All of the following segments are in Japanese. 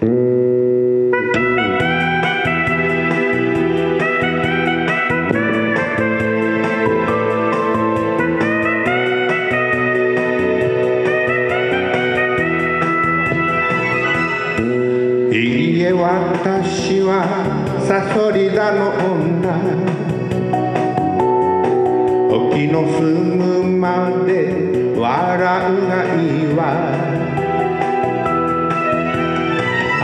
いいえ私はサソリ座の女。沖のすぐまで笑うがいいわ。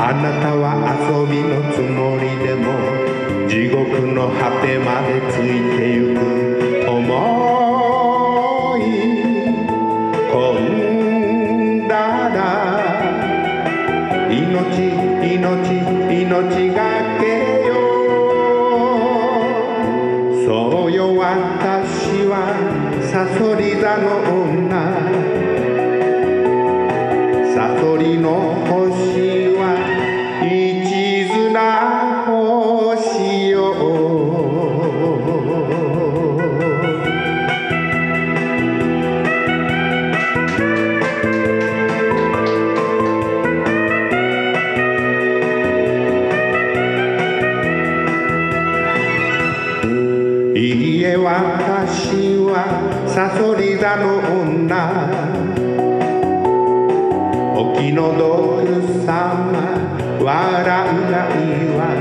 あなたは遊びのつもりでも地獄の果てまでついてゆく思い。込んだら命命命がけよ。そうよ私はサソリ座の女。サソリの星。え私はサソリ座の女。お気の毒さま笑うがいいわ。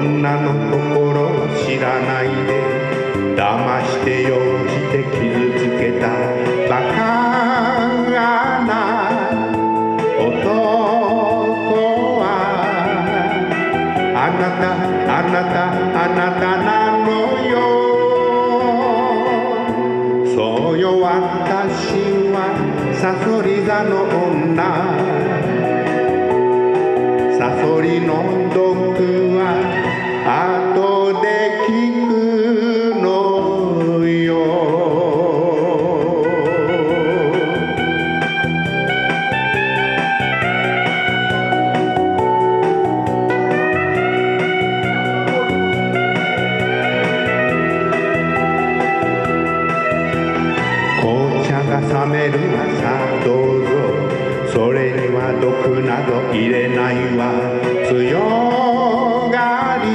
女の心知らないで騙して用して傷つあなたあなたあなたなのよ。そうよ私はさそり座の女。さそりの毒はあなたが冷めるわさどうぞそれには毒など入れないわ強がり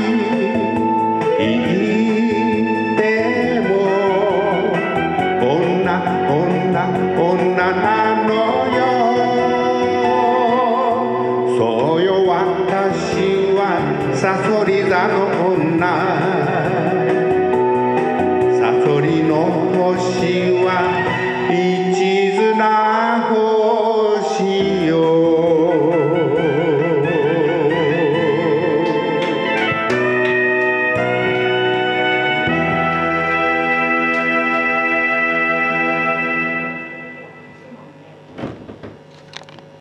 言っても女女女なのよそうよ私はサソリ座の女。tonight.